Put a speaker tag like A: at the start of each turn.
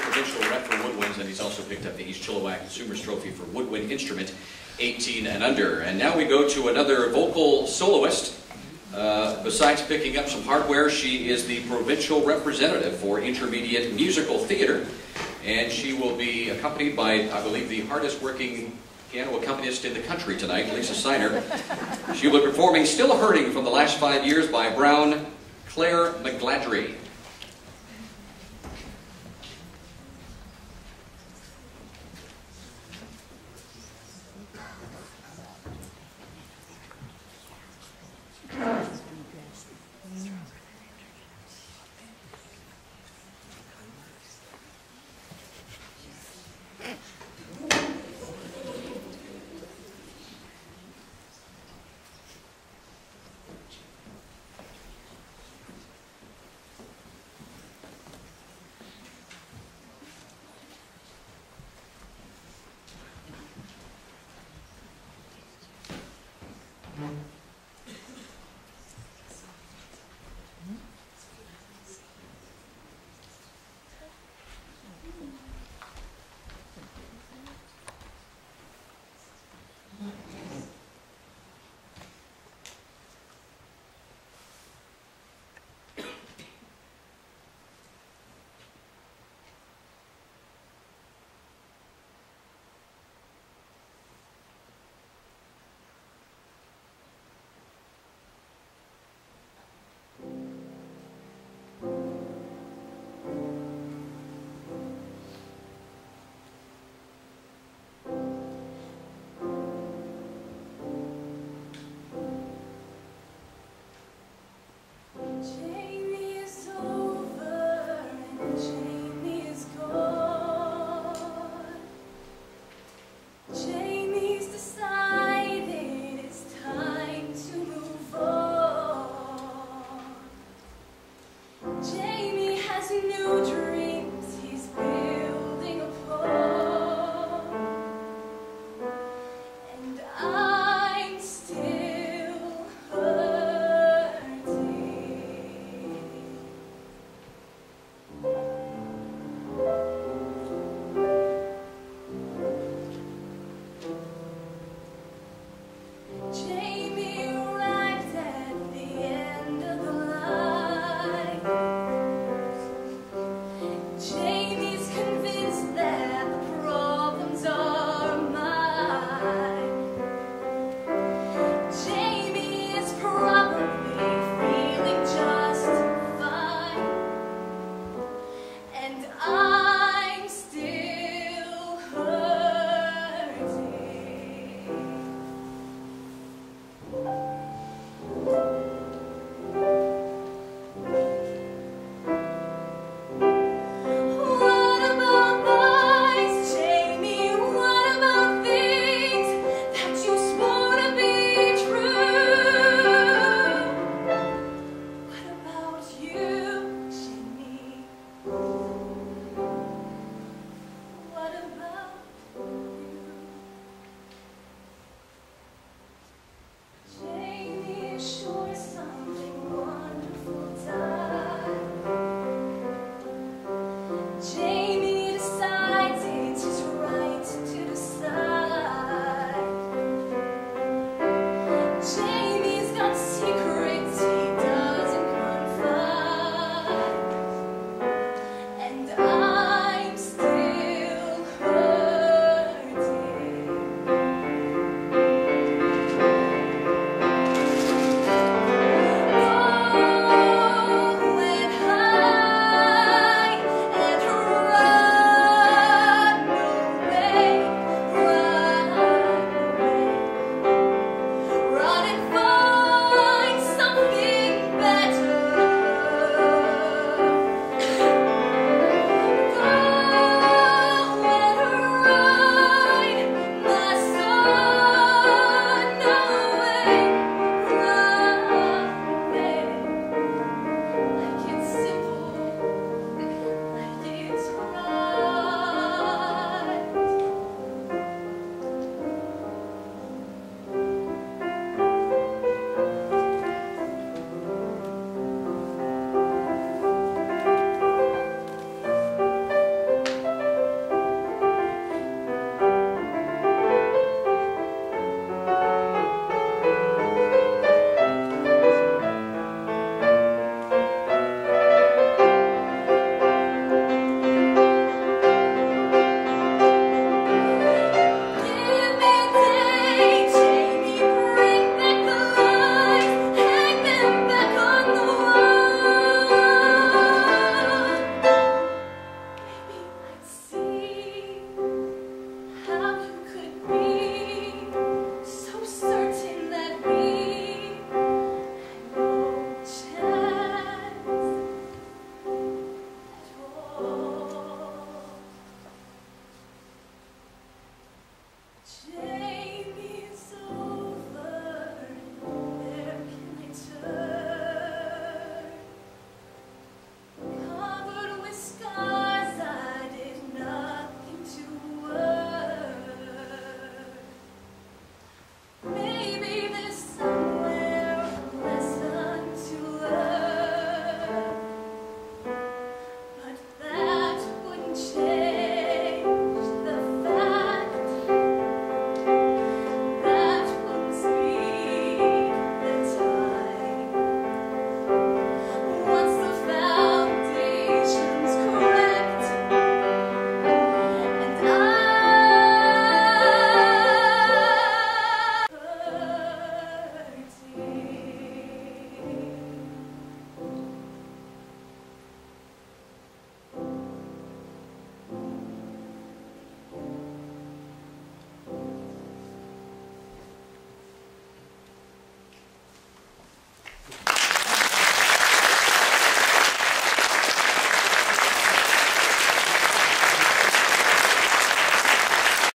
A: Provincial Rep for Woodwinds, and he's also picked up the East Chilliwack Consumers Trophy for Woodwind Instrument 18 and under. And now we go to another vocal soloist. Uh, besides picking up some hardware, she is the provincial representative for Intermediate Musical Theater. And she will be accompanied by, I believe, the hardest working piano accompanist in the country tonight, Lisa Seiner. She will be performing Still a Hurting from the last five years by Brown Claire McGladrey. change.